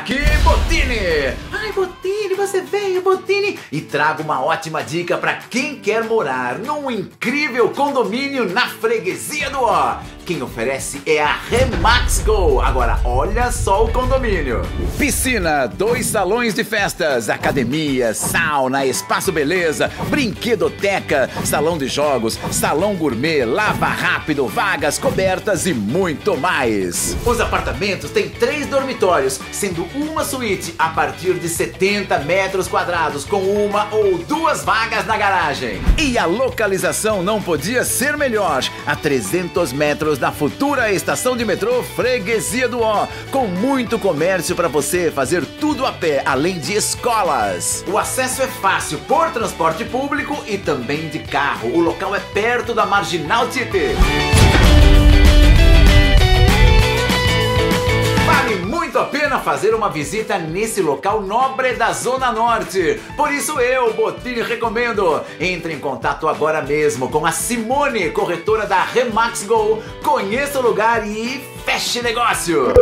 aqui, Botini! Ai, Botini, você veio, Botini! E trago uma ótima dica para quem quer morar num incrível condomínio na freguesia do O. Quem oferece é a Remax Go. Agora, olha só o condomínio. Piscina, dois salões de festas, academia, sauna, espaço beleza, brinquedoteca, salão de jogos, salão gourmet, lava rápido, vagas cobertas e muito mais. Os apartamentos têm três dormitórios, sendo uma suíte a partir de 70 metros quadrados, com uma ou duas vagas na garagem. E a localização não podia ser melhor, a 300 metros da futura estação de metrô Freguesia do Ó, com muito comércio para você fazer tudo a pé, além de escolas. O acesso é fácil por transporte público e também de carro. O local é perto da Marginal Tietê. Pena fazer uma visita nesse local nobre da Zona Norte. Por isso eu, Botini, recomendo. Entre em contato agora mesmo com a Simone, corretora da Remax Go. Conheça o lugar e feche negócio.